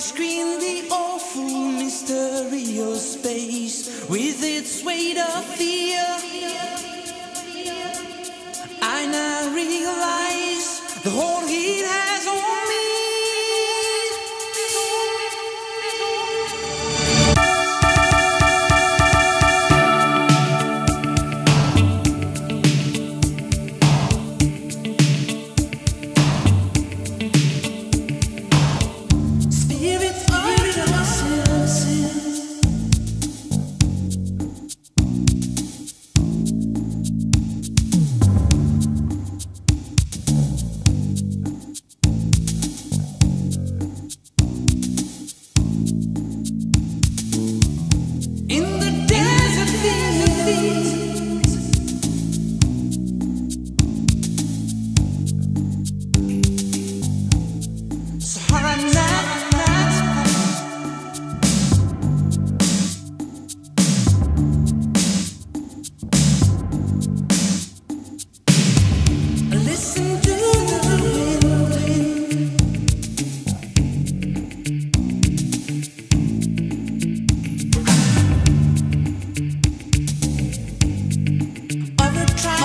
screen the awful mystery of space with its weight of fear. I now realize the whole please.